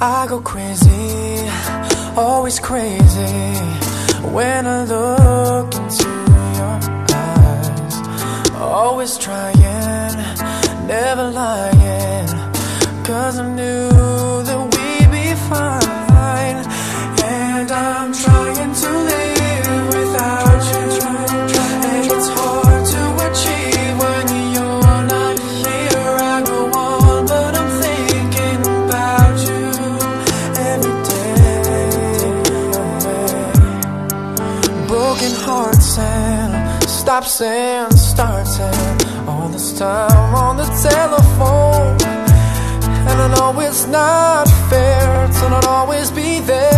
I go crazy, always crazy when I look into your eyes. Always trying, broken hearts and stops and starts and all this time on the telephone. And I know it's not fair to not always be there.